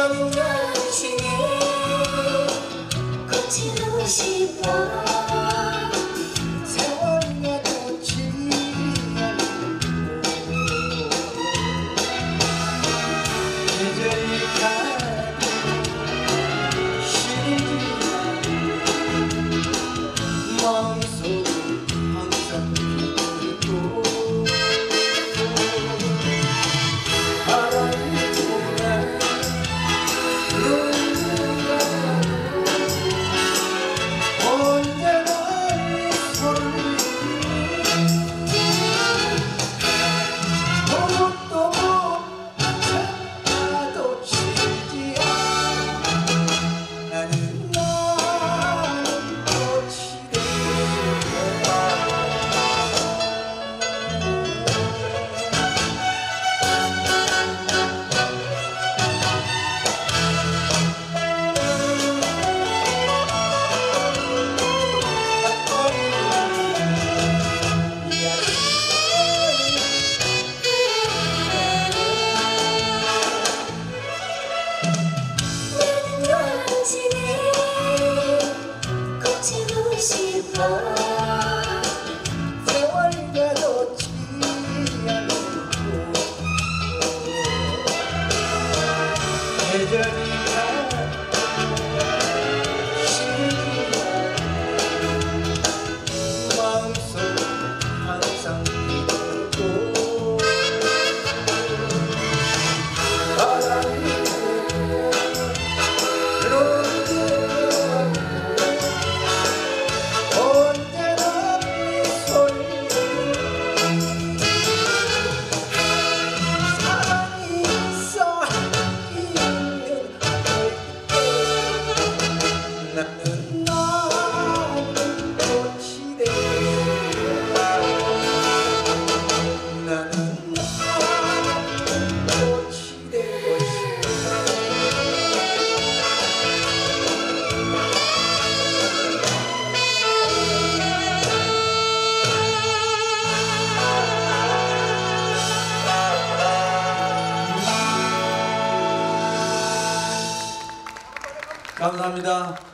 밤낮이네 꽃이 오고 싶어. 幸福。 감사합니다.